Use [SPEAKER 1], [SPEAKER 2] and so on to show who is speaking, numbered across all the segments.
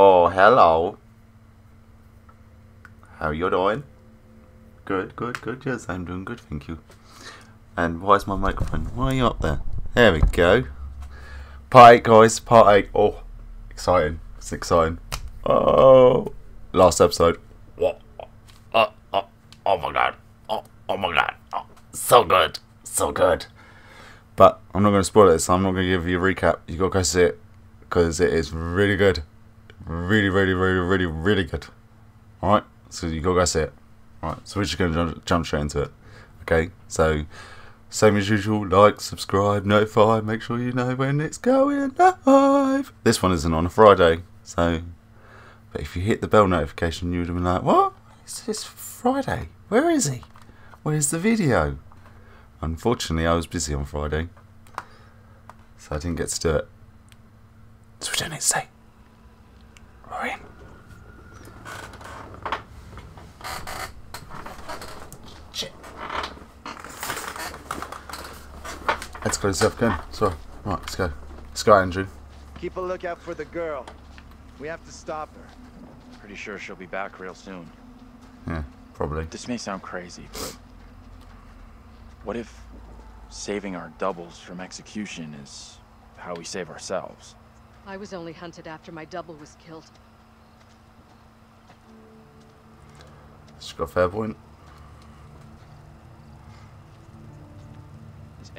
[SPEAKER 1] Oh, hello. How you doing? Good, good, good. Yes, I'm doing good, thank you. And why is my microphone? Why are you up there? There we go. Part 8, guys. Part 8. Oh, exciting. It's exciting. Oh, last episode. What? Oh, oh, oh my god. Oh, oh my god. Oh, so good. So good. But I'm not going to spoil it, so I'm not going to give you a recap. you got to go see it because it is really good. Really, really, really, really, really good. Alright? So you got to go see it. Alright, so we're just going to jump, jump straight into it. Okay? So, same as usual, like, subscribe, notify, make sure you know when it's going live. This one isn't on a Friday, so. But if you hit the bell notification, you would have been like, what? It's this Friday. Where is he? Where's the video? Unfortunately, I was busy on Friday, so I didn't get to do it. So we don't need to say. Let's go, Zeph again. Sorry. Right, let's go. Let's go, Andrew.
[SPEAKER 2] Keep a lookout for the girl. We have to stop her.
[SPEAKER 3] Pretty sure she'll be back real soon.
[SPEAKER 1] Yeah, probably.
[SPEAKER 3] This may sound crazy, but what if saving our doubles from execution is how we save ourselves?
[SPEAKER 4] I was only hunted after my double was killed.
[SPEAKER 1] She's got a fair point.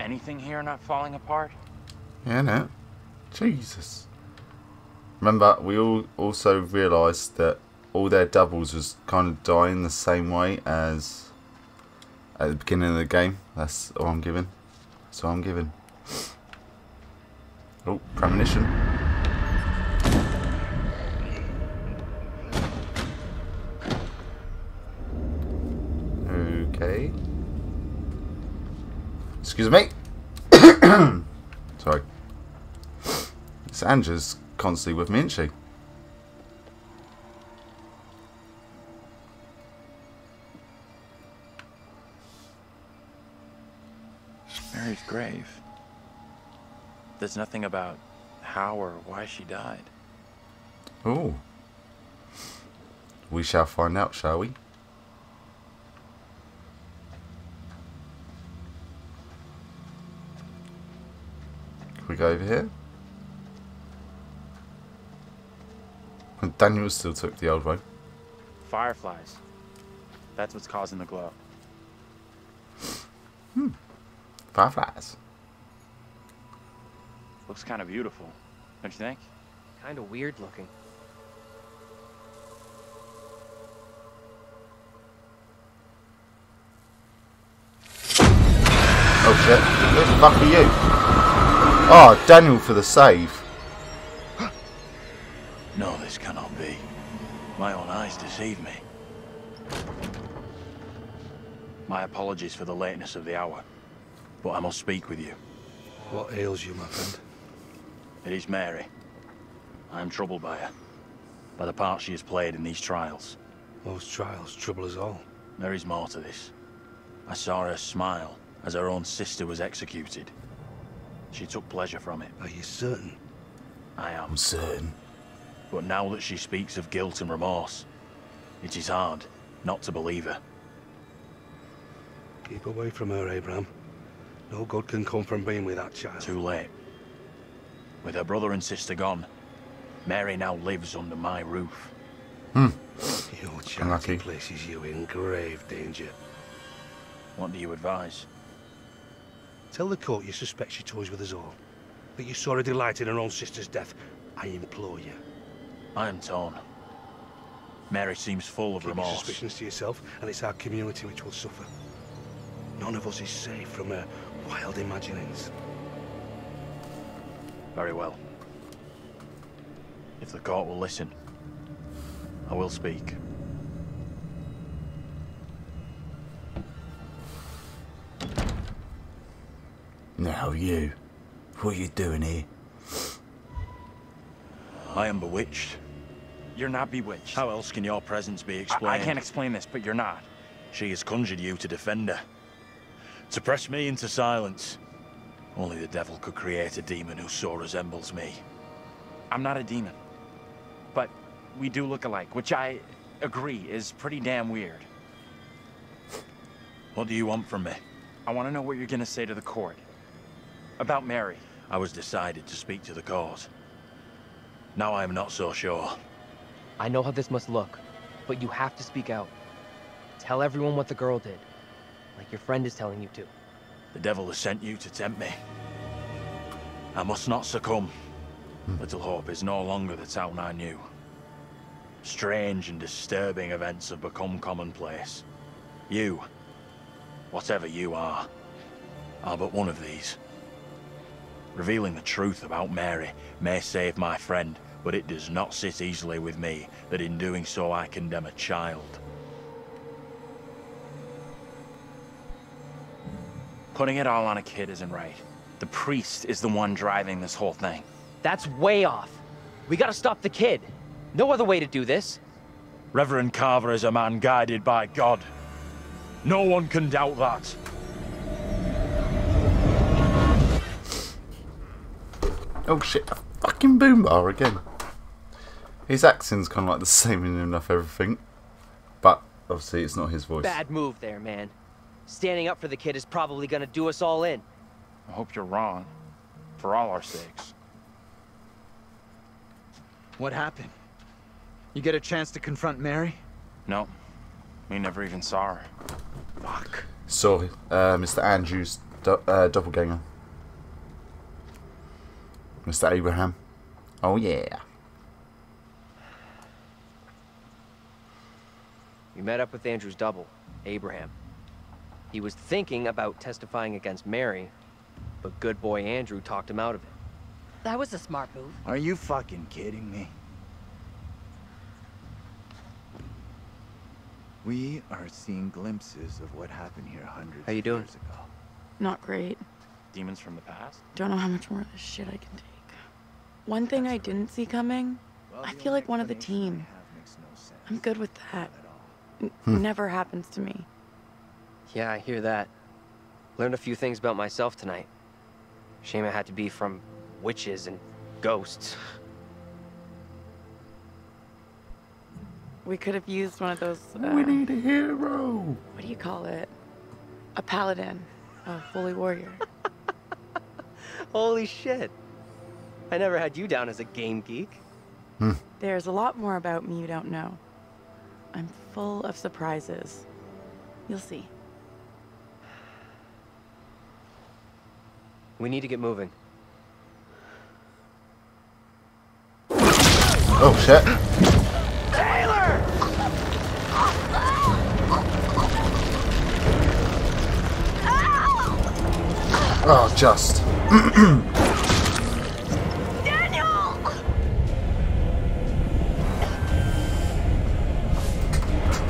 [SPEAKER 3] Anything here not falling apart?
[SPEAKER 1] Yeah, no. Jesus. Remember, we all also realised that all their doubles was kind of dying the same way as at the beginning of the game. That's all I'm giving. That's all I'm giving. Oh, premonition. Excuse me. Sorry. Sandra's constantly with me, isn't she?
[SPEAKER 3] Mary's grave. There's nothing about how or why she died.
[SPEAKER 1] Oh. We shall find out, shall we? Can we go over here? And Daniel still took the old way.
[SPEAKER 3] Fireflies. That's what's causing the glow. Hmm.
[SPEAKER 1] Fireflies.
[SPEAKER 3] Looks kind of beautiful, don't you think?
[SPEAKER 5] Kind of weird looking.
[SPEAKER 1] Oh shit. Who the fuck are you? Oh, Daniel for the save.
[SPEAKER 6] No, this cannot be. My own eyes deceive me. My apologies for the lateness of the hour, but I must speak with you.
[SPEAKER 7] What ails you, my friend?
[SPEAKER 6] It is Mary. I am troubled by her, by the part she has played in these trials.
[SPEAKER 7] Those trials trouble us all.
[SPEAKER 6] There is more to this. I saw her smile as her own sister was executed. She took pleasure from it.
[SPEAKER 7] Are you certain?
[SPEAKER 6] I am.
[SPEAKER 1] I'm certain.
[SPEAKER 6] But now that she speaks of guilt and remorse, it is hard not to believe her.
[SPEAKER 7] Keep away from her, Abraham. No good can come from being with that child.
[SPEAKER 6] Too late. With her brother and sister gone, Mary now lives under my roof. Hmm.
[SPEAKER 7] Your
[SPEAKER 1] Unlucky.
[SPEAKER 7] charity places you in grave danger.
[SPEAKER 6] What do you advise?
[SPEAKER 7] Tell the court you suspect she toys with us all. That you saw her delight in her own sister's death. I implore you.
[SPEAKER 6] I am torn. Mary seems full of
[SPEAKER 7] Keep your
[SPEAKER 6] remorse.
[SPEAKER 7] suspicions to yourself, and it's our community which will suffer. None of us is safe from her wild imaginings.
[SPEAKER 6] Very well. If the court will listen, I will speak.
[SPEAKER 1] Now you. What are you doing here?
[SPEAKER 6] I am bewitched.
[SPEAKER 3] You're not bewitched.
[SPEAKER 6] How else can your presence be
[SPEAKER 3] I,
[SPEAKER 6] explained?
[SPEAKER 3] I can't explain this, but you're not.
[SPEAKER 6] She has conjured you to defend her. To press me into silence. Only the devil could create a demon who so resembles me.
[SPEAKER 3] I'm not a demon. But we do look alike, which I agree is pretty damn weird.
[SPEAKER 6] What do you want from me?
[SPEAKER 3] I want to know what you're gonna say to the court. About Mary.
[SPEAKER 6] I was decided to speak to the cause. Now I am not so sure.
[SPEAKER 5] I know how this must look, but you have to speak out. Tell everyone what the girl did, like your friend is telling you to.
[SPEAKER 6] The devil has sent you to tempt me. I must not succumb. Hmm. Little Hope is no longer the town I knew. Strange and disturbing events have become commonplace. You, whatever you are, are but one of these. Revealing the truth about Mary may save my friend, but it does not sit easily with me that in doing so I condemn a child.
[SPEAKER 3] Putting it all on a kid isn't right. The priest is the one driving this whole thing.
[SPEAKER 5] That's way off. We gotta stop the kid. No other way to do this.
[SPEAKER 6] Reverend Carver is a man guided by God. No one can doubt that.
[SPEAKER 1] Oh shit, a fucking boom bar again. His accent's kind of like the same in enough everything. But obviously it's not his voice.
[SPEAKER 5] Bad move there, man. Standing up for the kid is probably gonna do us all in.
[SPEAKER 3] I hope you're wrong. For all our sakes.
[SPEAKER 2] What happened? You get a chance to confront Mary?
[SPEAKER 3] No. We never even saw her.
[SPEAKER 2] Fuck.
[SPEAKER 1] So, uh, Mr. Andrews, do- uh, doppelganger. Mr. Abraham. Oh yeah.
[SPEAKER 5] You met up with Andrew's double, Abraham. He was thinking about testifying against Mary, but good boy Andrew talked him out of it.
[SPEAKER 4] That was a smart move.
[SPEAKER 2] Are you fucking kidding me? We are seeing glimpses of what happened here hundreds
[SPEAKER 5] How you
[SPEAKER 2] of
[SPEAKER 5] doing?
[SPEAKER 2] years ago.
[SPEAKER 8] Not great.
[SPEAKER 3] Demons from the past?
[SPEAKER 8] Don't know how much more of this shit I can take. One thing I didn't see coming,
[SPEAKER 2] Well,
[SPEAKER 8] I feel like one of the team.
[SPEAKER 2] I have makes no sense
[SPEAKER 8] I'm good with that.
[SPEAKER 2] at all.
[SPEAKER 8] N- Never happens to me.
[SPEAKER 5] Yeah, I hear that. Learned a few things about myself tonight. Shame it had to be from witches and ghosts.
[SPEAKER 8] We could have used one of those. Uh,
[SPEAKER 1] We need a hero.
[SPEAKER 8] what do you call it? A paladin, a holy warrior.
[SPEAKER 5] Holy shit. I never had you down as a game geek. Hmm.
[SPEAKER 8] There's a lot more about me you don't know. I'm full of surprises. You'll see.
[SPEAKER 5] We need to get moving.
[SPEAKER 1] Oh shit. Taylor! Oh, just. Daniel!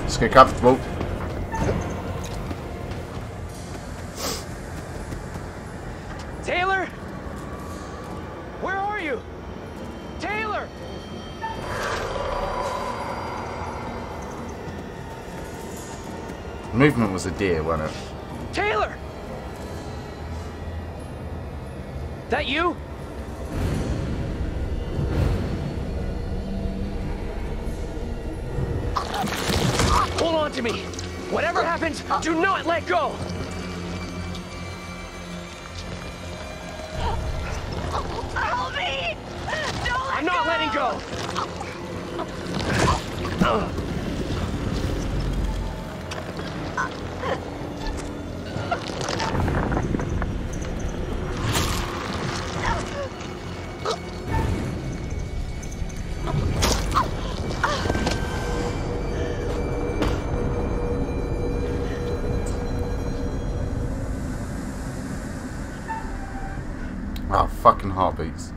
[SPEAKER 1] Just get comfortable.
[SPEAKER 5] Taylor! Where are you? Taylor!
[SPEAKER 1] Movement was a deer, wasn't it?
[SPEAKER 5] That you? Hold on to me. Whatever happens, do not let go.
[SPEAKER 9] Help me! Don't let
[SPEAKER 5] I'm not
[SPEAKER 9] go!
[SPEAKER 5] letting go.
[SPEAKER 1] fucking heartbeats.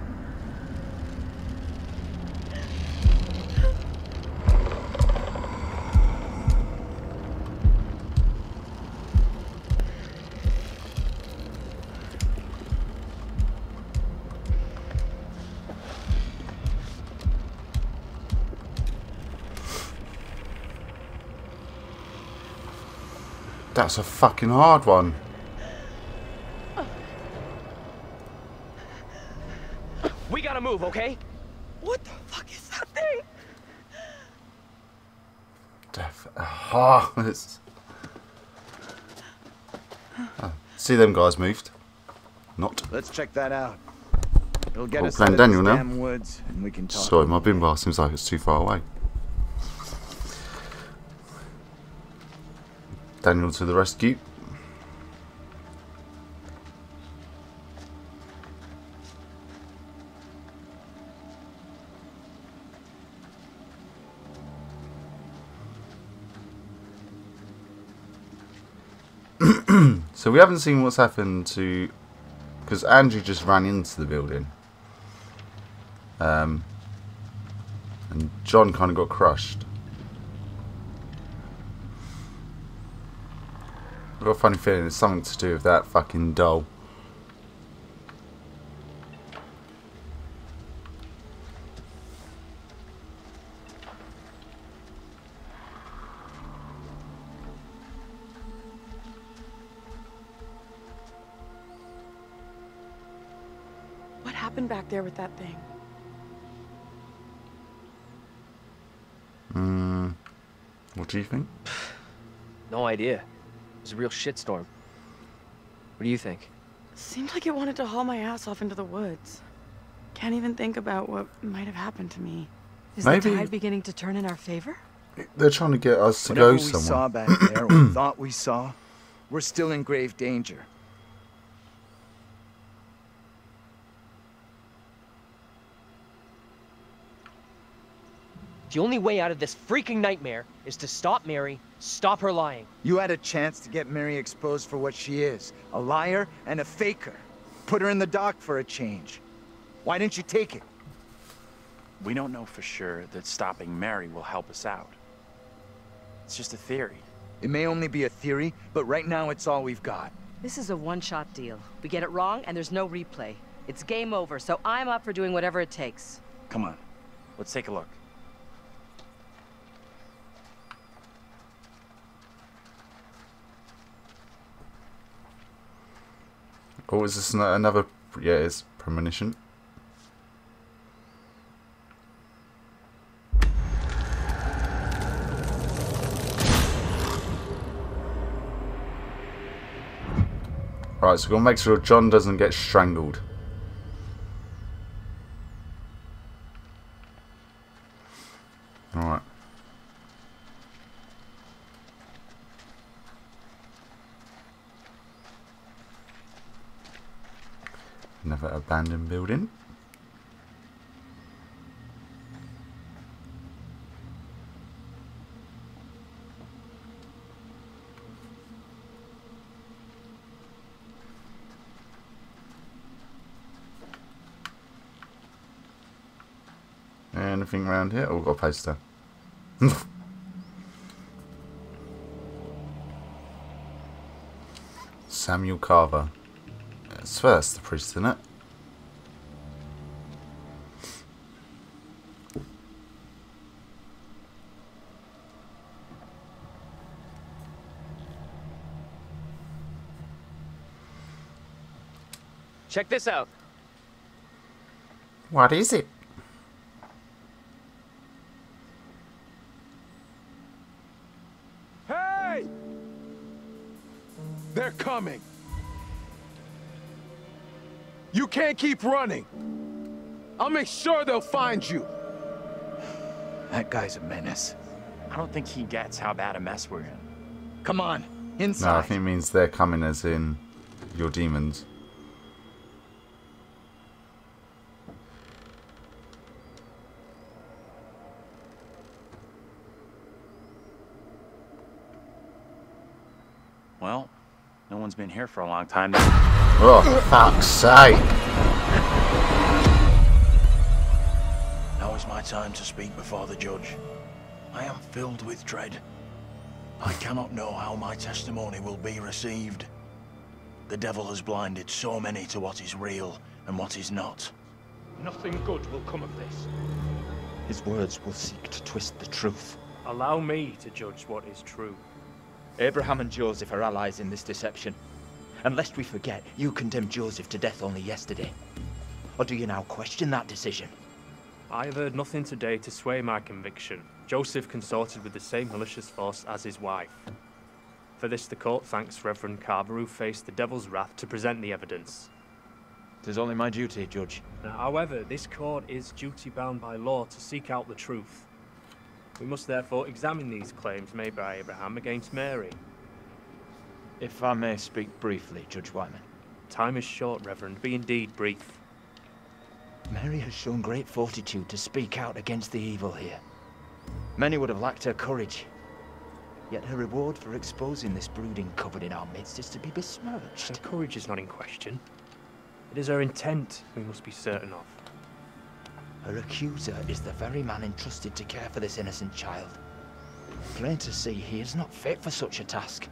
[SPEAKER 1] That's a fucking hard one.
[SPEAKER 5] We gotta move, okay?
[SPEAKER 8] What the fuck is that thing?
[SPEAKER 1] Death. Ah, it's... Oh, see them guys moved. Not.
[SPEAKER 2] Let's check that out. It'll get
[SPEAKER 1] Oh,
[SPEAKER 2] us
[SPEAKER 1] playing Daniel now?
[SPEAKER 2] damn woods, and we can talk.
[SPEAKER 1] Sorry, my bin bar seems like it's too far away. Daniel to the rescue. We haven't seen what's happened to because Andrew just ran into the building. Um, and John kind of got crushed. I've got a funny feeling it's something to do with that fucking doll.
[SPEAKER 8] There with that thing?
[SPEAKER 1] Hmm. what do you think?
[SPEAKER 5] No idea. It was a real shitstorm. What do you think?
[SPEAKER 8] Seemed like it wanted to haul my ass off into the woods. Can't even think about what might have happened to me.
[SPEAKER 4] Is
[SPEAKER 1] Maybe-
[SPEAKER 4] the tide beginning to turn in our favor?
[SPEAKER 1] They're trying to get us to
[SPEAKER 2] Whatever
[SPEAKER 1] go
[SPEAKER 2] we saw back there, or thought we saw, we're still in grave danger.
[SPEAKER 5] The only way out of this freaking nightmare is to stop Mary, stop her lying.
[SPEAKER 2] You had a chance to get Mary exposed for what she is a liar and a faker. Put her in the dock for a change. Why didn't you take it?
[SPEAKER 3] We don't know for sure that stopping Mary will help us out. It's just a theory.
[SPEAKER 2] It may only be a theory, but right now it's all we've got.
[SPEAKER 4] This is a one-shot deal. We get it wrong, and there's no replay. It's game over, so I'm up for doing whatever it takes.
[SPEAKER 3] Come on, let's take a look.
[SPEAKER 1] Oh, is this another? Yeah, it's premonition. Right, so gonna make sure John doesn't get strangled. Alright. Another abandoned building. Anything around here? Oh, got a poster. Samuel Carver. It's first, the priest, isn't it?
[SPEAKER 5] Check this out.
[SPEAKER 1] What is it?
[SPEAKER 10] Hey! They're coming. You can't keep running. I'll make sure they'll find you.
[SPEAKER 2] That guy's a menace.
[SPEAKER 3] I don't think he gets how bad a mess we're in.
[SPEAKER 2] Come on,
[SPEAKER 1] No, I
[SPEAKER 2] inside.
[SPEAKER 1] think it means they're coming as in your demons.
[SPEAKER 3] Well, no one's been here for a long time now.
[SPEAKER 1] Oh, fuck's sake!
[SPEAKER 6] Now is my time to speak before the judge. I am filled with dread. I cannot know how my testimony will be received. The devil has blinded so many to what is real and what is not.
[SPEAKER 11] Nothing good will come of this.
[SPEAKER 12] His words will seek to twist the truth.
[SPEAKER 11] Allow me to judge what is true.
[SPEAKER 12] Abraham and Joseph are allies in this deception. And lest we forget, you condemned Joseph to death only yesterday. Or do you now question that decision?
[SPEAKER 11] I have heard nothing today to sway my conviction. Joseph consorted with the same malicious force as his wife. For this, the court thanks Reverend Carver, who faced the devil's wrath to present the evidence.
[SPEAKER 12] It is only my duty, Judge.
[SPEAKER 11] Now, however, this court is duty bound by law to seek out the truth. We must therefore examine these claims made by Abraham against Mary.
[SPEAKER 12] If I may speak briefly, Judge Wyman.
[SPEAKER 11] Time is short, Reverend. Be indeed brief.
[SPEAKER 12] Mary has shown great fortitude to speak out against the evil here. Many would have lacked her courage. Yet her reward for exposing this brooding coven in our midst is to be besmirched.
[SPEAKER 11] Her courage is not in question. It is her intent we must be certain of.
[SPEAKER 12] Her accuser is the very man entrusted to care for this innocent child. Plain to see, he is not fit for such a task.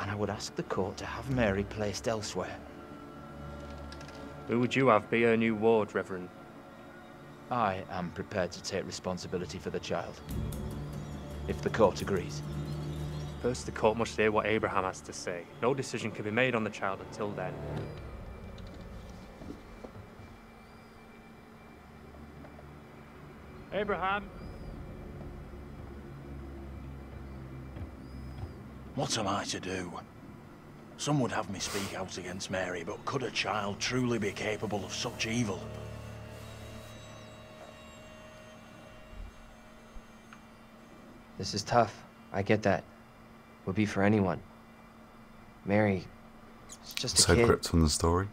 [SPEAKER 12] And I would ask the court to have Mary placed elsewhere.
[SPEAKER 11] Who would you have be her new ward, Reverend?
[SPEAKER 12] I am prepared to take responsibility for the child. If the court agrees.
[SPEAKER 11] First, the court must hear what Abraham has to say. No decision can be made on the child until then. Abraham!
[SPEAKER 6] What am I to do? Some would have me speak out against Mary, but could a child truly be capable of such evil?
[SPEAKER 5] This is tough. I get that. Would be for anyone. Mary, it's just a
[SPEAKER 1] so
[SPEAKER 5] kid.
[SPEAKER 1] gripped on the story.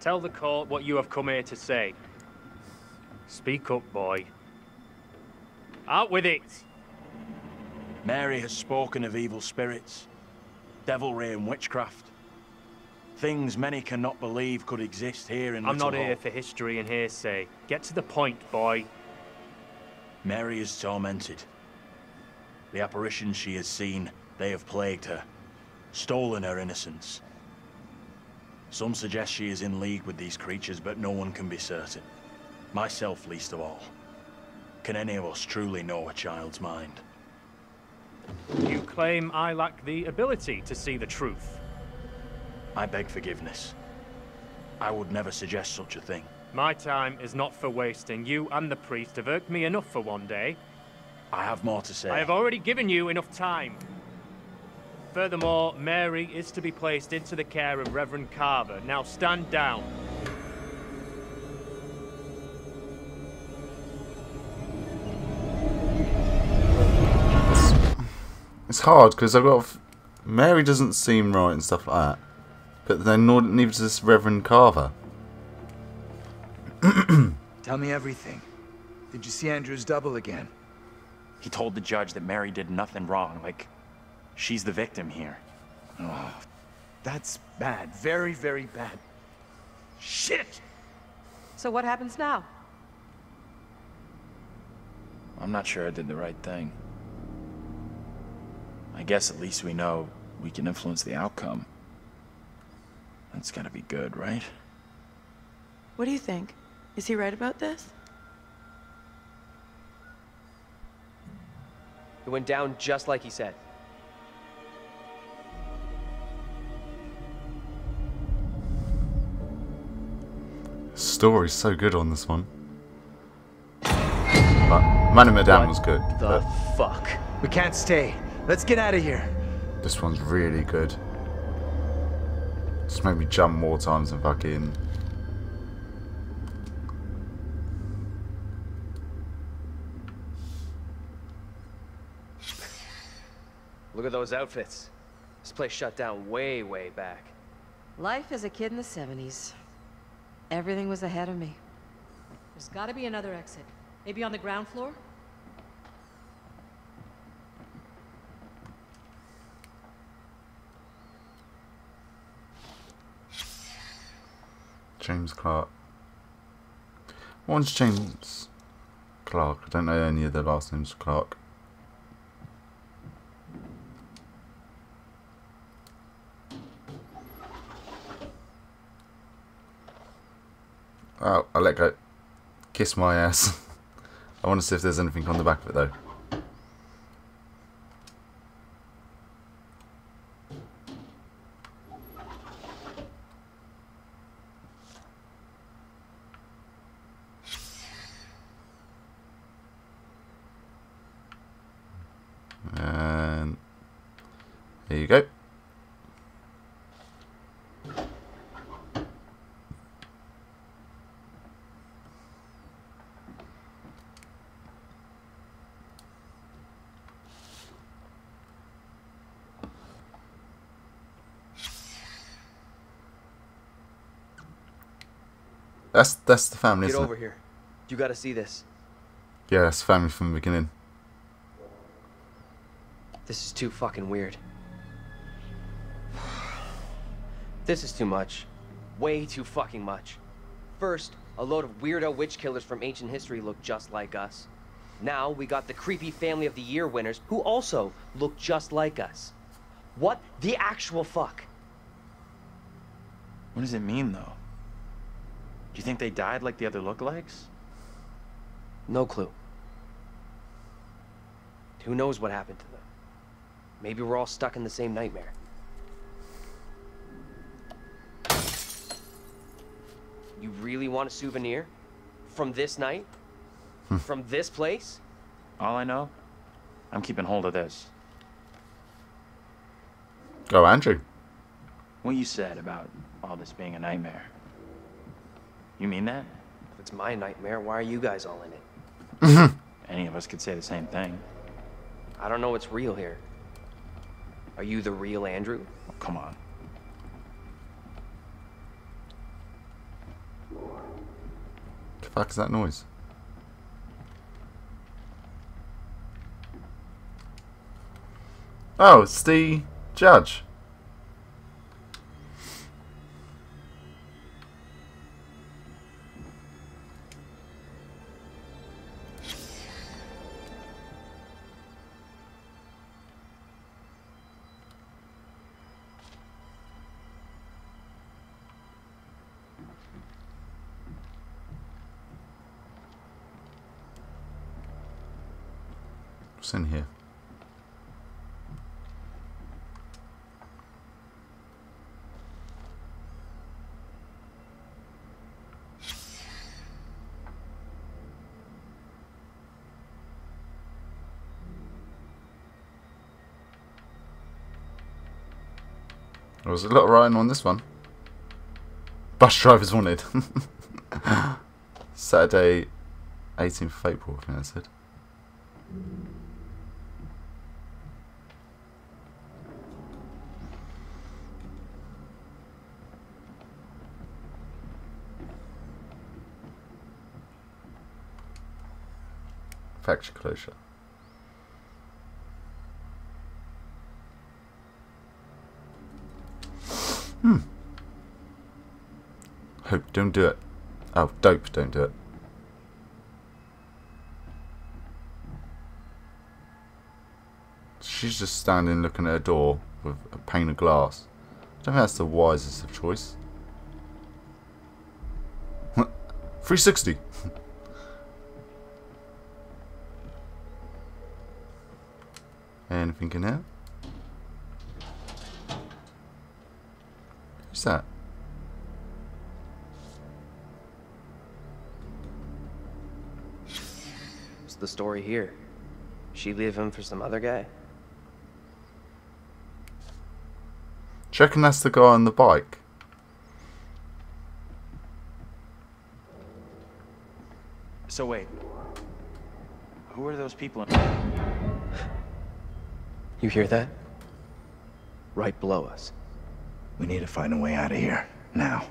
[SPEAKER 11] Tell the court what you have come here to say. Speak up, boy. Out with it!
[SPEAKER 6] Mary has spoken of evil spirits, devilry and witchcraft. Things many cannot believe could exist here in
[SPEAKER 11] I'm
[SPEAKER 6] Little
[SPEAKER 11] not here for history and hearsay. Get to the point, boy.
[SPEAKER 6] Mary is tormented. The apparitions she has seen, they have plagued her, stolen her innocence. Some suggest she is in league with these creatures, but no one can be certain. Myself least of all. Can any of us truly know a child's mind?
[SPEAKER 11] You claim I lack the ability to see the truth.
[SPEAKER 6] I beg forgiveness. I would never suggest such a thing.
[SPEAKER 11] My time is not for wasting. You and the priest have irked me enough for one day.
[SPEAKER 6] I have more to say.
[SPEAKER 11] I have already given you enough time. Furthermore, Mary is to be placed into the care of Reverend Carver. Now stand down.
[SPEAKER 1] It's hard because I've got. f- Mary doesn't seem right and stuff like that. But then nor, neither does Reverend Carver.
[SPEAKER 2] Tell me everything. Did you see Andrew's double again?
[SPEAKER 3] He told the judge that Mary did nothing wrong, like she's the victim here.
[SPEAKER 2] Oh, that's bad. Very, very bad. Shit!
[SPEAKER 4] So what happens now?
[SPEAKER 3] I'm not sure I did the right thing. I guess at least we know we can influence the outcome. That's gotta be good, right?
[SPEAKER 8] What do you think? Is he right about this?
[SPEAKER 5] It went down just like he said.
[SPEAKER 1] Story's so good on this one. But Man of Medan was good.
[SPEAKER 2] the
[SPEAKER 1] but
[SPEAKER 2] fuck? We can't stay. Let's get out of here.
[SPEAKER 1] this one's really good. Just made me jump more times than fucking.
[SPEAKER 5] Look at those outfits. This place shut down way, way back.
[SPEAKER 4] Life as a kid in the 70s. Everything was ahead of me.
[SPEAKER 13] There's gotta be another exit. Maybe on the ground floor?
[SPEAKER 1] James Clark. One's James Clark. I don't know any of the last names Clark. Oh, I let go. Kiss my ass. I want to see if there's anything on the back of it though. There you go. That's that's the family,
[SPEAKER 5] Get
[SPEAKER 1] isn't
[SPEAKER 5] over
[SPEAKER 1] it?
[SPEAKER 5] here. You gotta see this.
[SPEAKER 1] Yeah, that's family from the beginning.
[SPEAKER 5] This is too fucking weird. This is too much. Way too fucking much. First, a load of weirdo witch killers from ancient history look just like us. Now we got the creepy family of the year winners who also look just like us. What the actual fuck?
[SPEAKER 3] What does it mean, though? Do you think they died like the other lookalikes?
[SPEAKER 5] No clue. Who knows what happened to them? Maybe we're all stuck in the same nightmare. You really want a souvenir? From this night? Hmm. From this place?
[SPEAKER 3] All I know, I'm keeping hold of this.
[SPEAKER 1] Go, Andrew.
[SPEAKER 3] What you said about all this being a nightmare. You mean that?
[SPEAKER 5] If it's my nightmare, why are you guys all in it?
[SPEAKER 3] Any of us could say the same thing.
[SPEAKER 5] I don't know what's real here. Are you the real Andrew?
[SPEAKER 3] Oh, come on.
[SPEAKER 1] What the fuck is that noise? Oh, it's the judge. There was a lot of writing on this one. Bus drivers wanted. Saturday, 18th of April, I think I said. Factory closure. Don't do it. Oh, dope, don't do it. She's just standing looking at a door with a pane of glass. I don't think that's the wisest of choice. 360. Anything in here? Who's that?
[SPEAKER 5] The story here? She leave him for some other guy?
[SPEAKER 1] Checking that's the guy on the bike?
[SPEAKER 3] So wait. Who are those people?
[SPEAKER 5] You hear that? Right below us.
[SPEAKER 2] We need to find a way out of here. Now.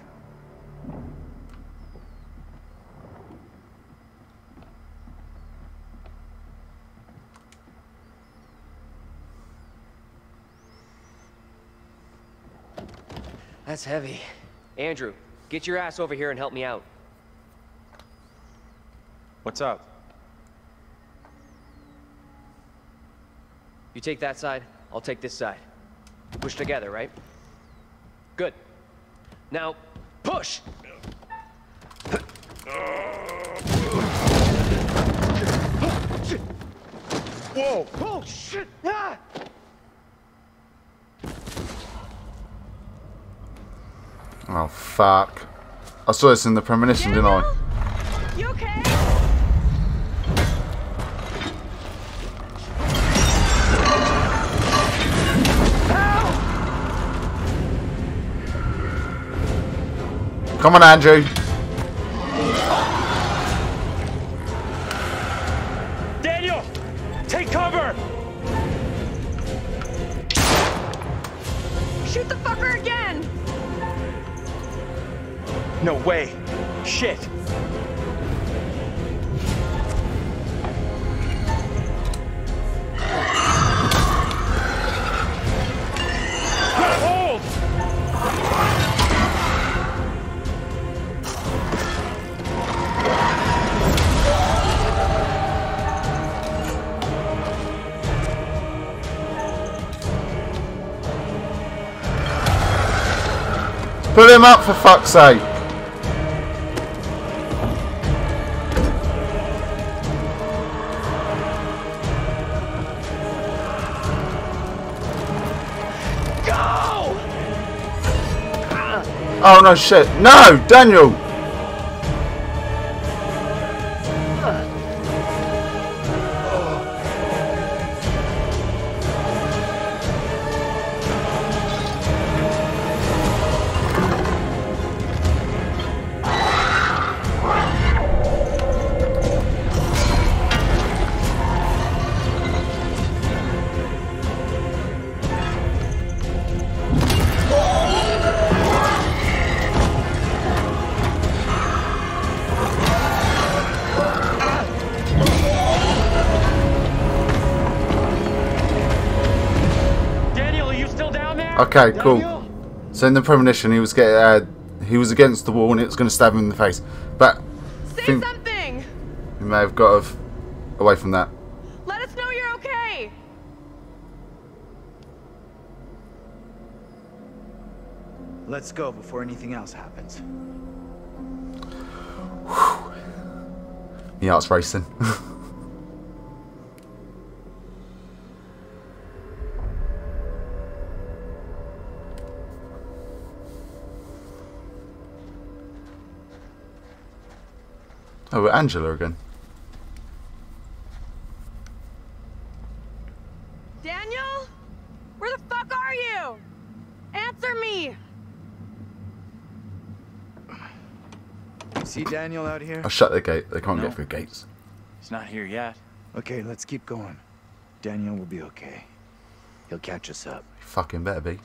[SPEAKER 5] That's heavy. Andrew, get your ass over here and help me out.
[SPEAKER 3] What's up?
[SPEAKER 5] You take that side, I'll take this side. Push together, right? Good. Now, push!
[SPEAKER 2] Whoa! Oh, shit! Ah!
[SPEAKER 1] Oh, fuck. I saw this in the premonition, didn't I?
[SPEAKER 9] You okay?
[SPEAKER 1] Come on, Andrew.
[SPEAKER 6] Daniel, take cover.
[SPEAKER 9] Shoot the fucker again.
[SPEAKER 3] No way. Shit.
[SPEAKER 1] Put him up for fuck's sake.
[SPEAKER 9] Go!
[SPEAKER 1] Oh no shit. No, Daniel.
[SPEAKER 3] Daniel,
[SPEAKER 1] Okay, cool. So in the premonition, he was get uh, he was against the wall and it was going to stab him in the face, but
[SPEAKER 9] Say
[SPEAKER 1] think
[SPEAKER 9] something!
[SPEAKER 1] he may have got away from that.
[SPEAKER 9] Let us know you're okay!
[SPEAKER 2] Let's go before anything else happens.
[SPEAKER 1] My heart's racing. we're Angela again.
[SPEAKER 9] Daniel? Where the fuck are you? Answer me!
[SPEAKER 2] See Daniel out here?
[SPEAKER 1] I shut the gate. They can't
[SPEAKER 3] No.
[SPEAKER 1] get through gates.
[SPEAKER 3] He's not here yet.
[SPEAKER 2] Okay, let's keep going. Daniel will be okay. He'll catch us up.
[SPEAKER 1] Fucking better be.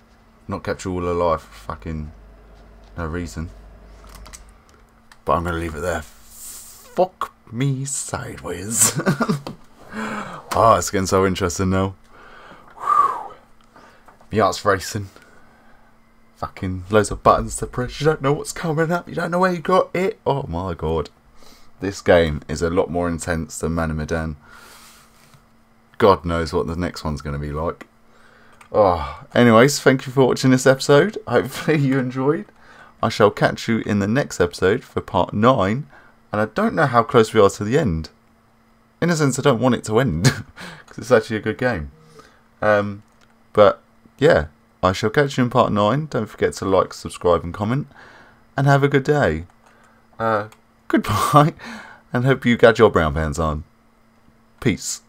[SPEAKER 1] Not kept you all alive for fucking no reason. But I'm gonna leave it there. Fuck me sideways. oh, it's getting so interesting now. Whew. My heart's racing. Fucking loads of buttons to press. You don't know what's coming up. You don't know where you got it. Oh my god. This game is a lot more intense than Man of Medan. God knows what the next one's going to be like. Oh, anyways, thank you for watching this episode. Hopefully you enjoyed. I shall catch you in the next episode for part 9. And I don't know how close we are to the end. In a sense, I don't want it to end. Because it's actually a good game. Um, but, yeah. I shall catch you in part 9. Don't forget to like, subscribe and comment. And have a good day. Uh, goodbye. And hope you got your brown pants on. Peace.